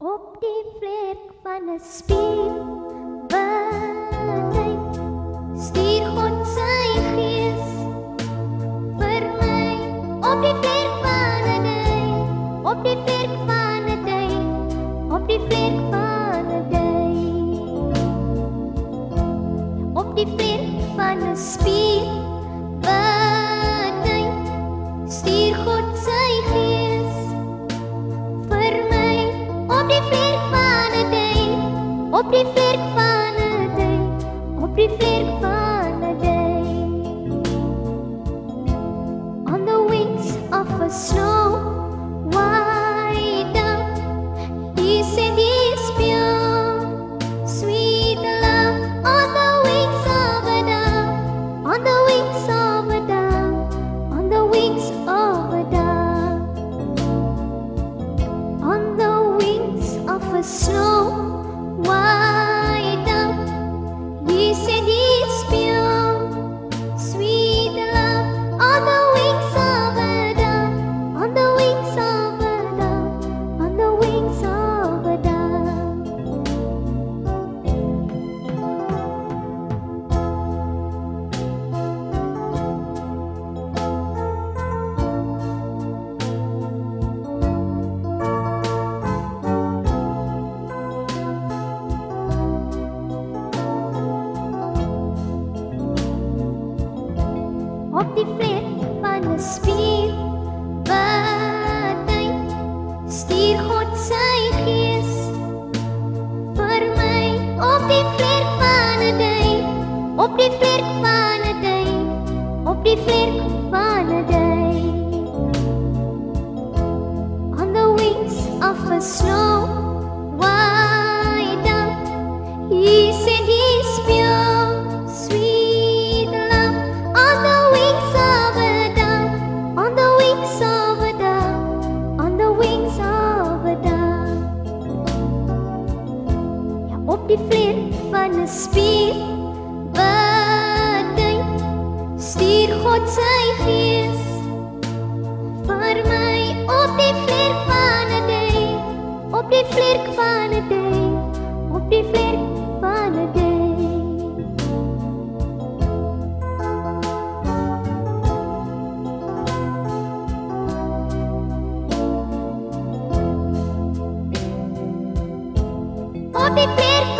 op die vlek van 'n spier wat stuur God sy gees vir my op die vlek van 'n day op die vlek van 'n day op die vlek van 'n day op die vlek van 'n spier wat stuur God sy op die vlek van 'n day op die vlek van 'n day on the wings of a snow op die vlek van 'n spier wat hy stuur God sy gees vir my op die vlek van 'n day op die vlek van 'n day op die vlek van 'n day die vlek van 'n spier wat hy stuur God sy gees vir my op die vlek van 'n day op die vlek van 'n day op die vlek van 'n day op die vlek